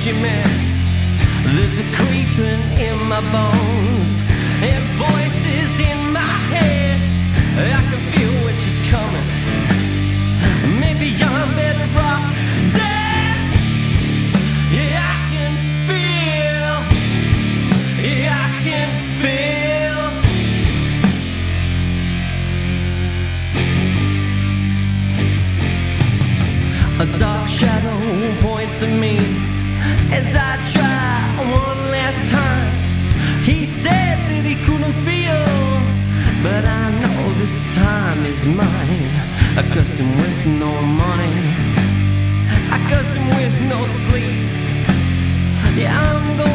she meant. There's a creeping in my bones and voices in my head. I can feel where she's coming. Maybe I'm better off dead. Yeah, I can feel. Yeah, I can feel. A dark shadow points at me as I try one last time. He said that he couldn't feel, but I know this time is mine. I cuss him with no money, I cuss him with no sleep. Yeah, I'm gonna